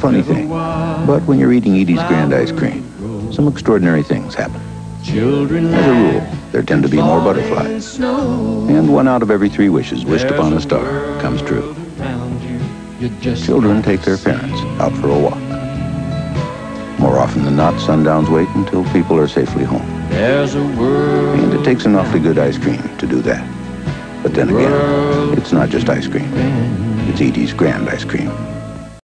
funny thing, but when you're eating Edy's Grand Ice Cream, some extraordinary things happen. Children As a rule, there tend to be more butterflies. And one out of every three wishes wished upon a star comes true. Children take their parents out for a walk. More often than not, sundowns wait until people are safely home. And it takes an awfully good ice cream to do that. But then again, it's not just ice cream. It's Edy's Grand Ice Cream.